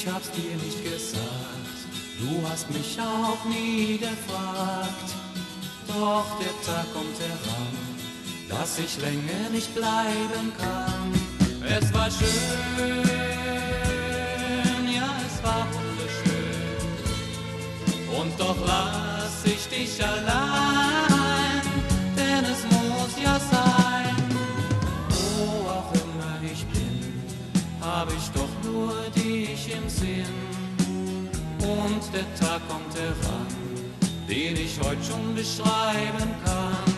Ich hab's dir nicht gesagt, du hast mich auch nie gefragt. Doch der Tag kommt heran, dass ich länger nicht bleiben kann. Es war schön, ja, es war wunderschön. Und doch lass ich dich allein, denn es muss ja sein. Wo auch immer ich bin, hab ich doch nur dich im Sinn. Und der Tag kommt heran, den ich heute schon beschreiben kann.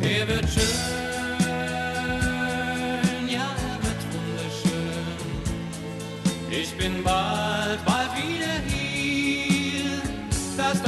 Er wird schön, ja, er wird wunderschön. Ich bin bald, bald wieder hier, das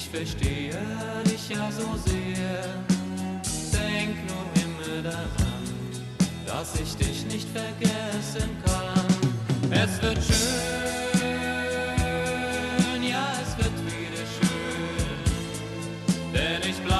Ich verstehe dich ja so sehr. Denk nur immer daran, dass ich dich nicht vergessen kann. Es wird schön, ja, es wird wieder schön, denn ich bleibe.